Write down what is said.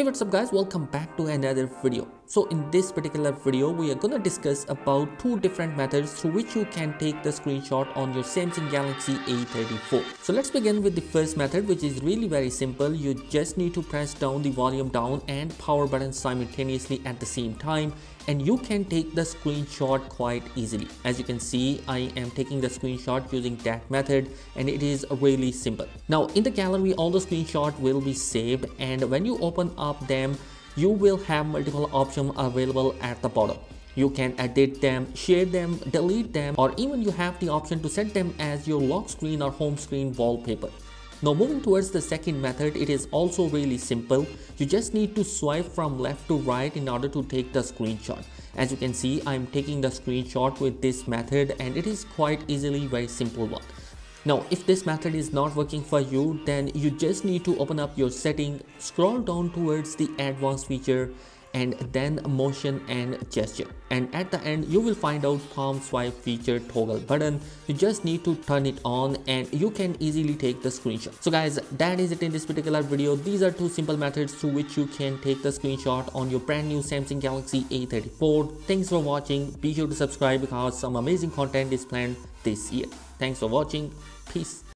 Hey what's up guys welcome back to another video. So in this particular video we are gonna discuss about two different methods through which you can take the screenshot on your Samsung Galaxy A34. So let's begin with the first method which is really very simple. You just need to press down the volume down and power button simultaneously at the same time and you can take the screenshot quite easily. As you can see I am taking the screenshot using that method and it is really simple. Now in the gallery all the screenshot will be saved and when you open up them you will have multiple options available at the bottom. You can edit them, share them, delete them, or even you have the option to set them as your lock screen or home screen wallpaper. Now moving towards the second method, it is also really simple. You just need to swipe from left to right in order to take the screenshot. As you can see, I'm taking the screenshot with this method and it is quite easily very simple one. Now, if this method is not working for you, then you just need to open up your setting, scroll down towards the advanced feature and then motion and gesture. And at the end you will find out palm swipe feature toggle button. You just need to turn it on and you can easily take the screenshot. So guys that is it in this particular video. These are two simple methods through which you can take the screenshot on your brand new samsung galaxy a34 thanks for watching. Be sure to subscribe because some amazing content is planned this year thanks for watching Peace.